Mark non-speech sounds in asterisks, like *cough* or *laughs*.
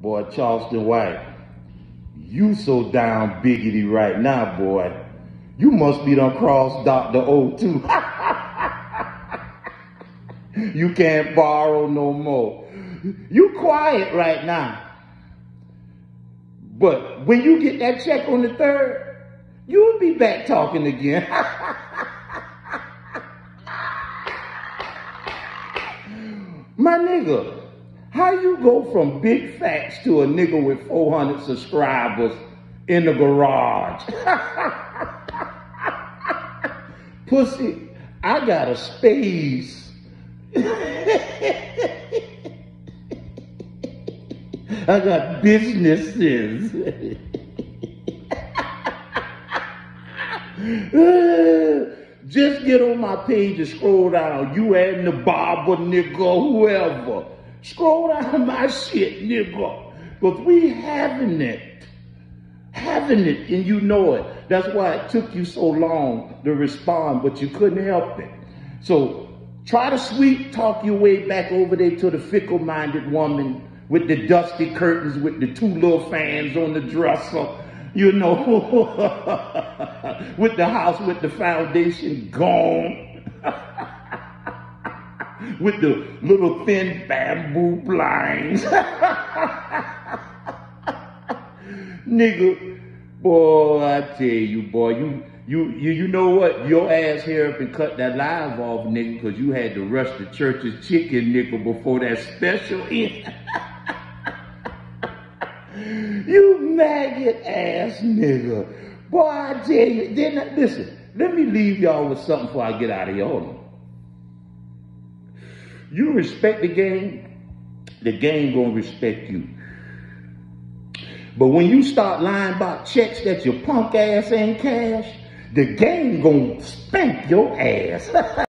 Boy, Charleston White, you so down biggity right now, boy. You must be done cross Dr. O too. *laughs* you can't borrow no more. You quiet right now. But when you get that check on the third, you'll be back talking again. *laughs* My nigga, how you go from big facts to a nigga with 400 subscribers in the garage? *laughs* Pussy, I got a space. *laughs* I got businesses. *laughs* Just get on my page and scroll down. You and the barber nigga, whoever. Scroll down *laughs* my shit, nigga. But we having it. Having it, and you know it. That's why it took you so long to respond, but you couldn't help it. So try to sweet talk your way back over there to the fickle-minded woman with the dusty curtains with the two little fans on the dresser you know, *laughs* with the house with the foundation gone, *laughs* with the little thin bamboo blinds. *laughs* Nigga, boy, I tell you, boy, you, you, you, you know what? Your ass here and cut that live off, nigga, because you had to rush the church's chicken, nigga, before that special *laughs* end. You maggot ass nigga. Boy, I tell you, then listen, let me leave y'all with something before I get out of here. Hold on. You respect the game, the game gonna respect you. But when you start lying about checks that your punk ass ain't cash, the game gonna spank your ass. *laughs*